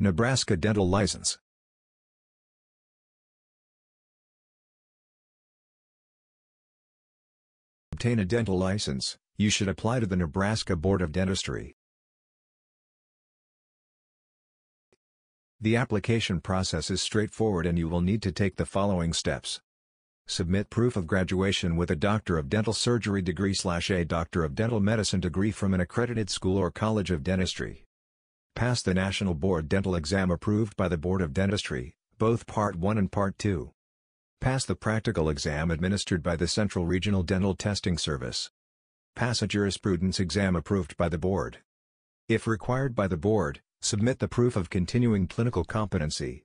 Nebraska Dental License obtain a dental license, you should apply to the Nebraska Board of Dentistry. The application process is straightforward and you will need to take the following steps. Submit proof of graduation with a Doctor of Dental Surgery degree slash a Doctor of Dental Medicine degree from an accredited school or college of dentistry. Pass the National Board Dental Exam approved by the Board of Dentistry, both Part 1 and Part 2. Pass the practical exam administered by the Central Regional Dental Testing Service. Pass a jurisprudence exam approved by the board. If required by the board, submit the proof of continuing clinical competency.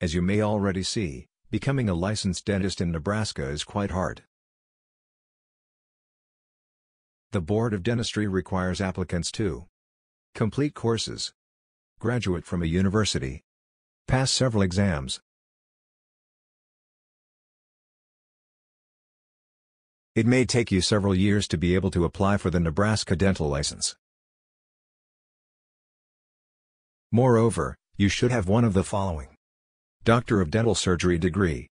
As you may already see, becoming a licensed dentist in Nebraska is quite hard. The Board of Dentistry requires applicants to complete courses, graduate from a university, Pass several exams. It may take you several years to be able to apply for the Nebraska dental license. Moreover, you should have one of the following. Doctor of Dental Surgery degree.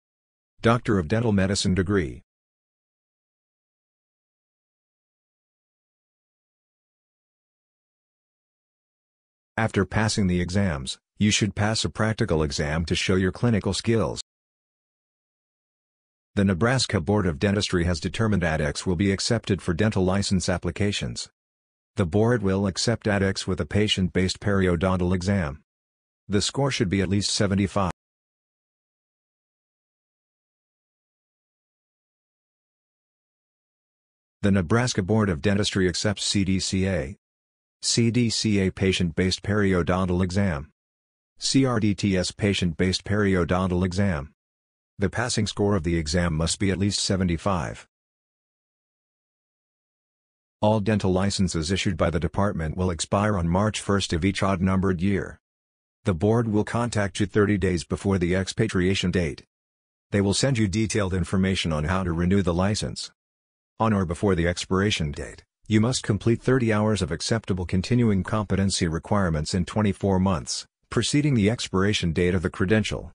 Doctor of Dental Medicine degree. After passing the exams, you should pass a practical exam to show your clinical skills. The Nebraska Board of Dentistry has determined ADX will be accepted for dental license applications. The board will accept ADX with a patient-based periodontal exam. The score should be at least 75. The Nebraska Board of Dentistry accepts CDCA. CDCA patient-based periodontal exam. CRDTS patient-based periodontal exam. The passing score of the exam must be at least 75. All dental licenses issued by the department will expire on March 1 of each odd-numbered year. The board will contact you 30 days before the expatriation date. They will send you detailed information on how to renew the license. On or before the expiration date, you must complete 30 hours of acceptable continuing competency requirements in 24 months preceding the expiration date of the credential.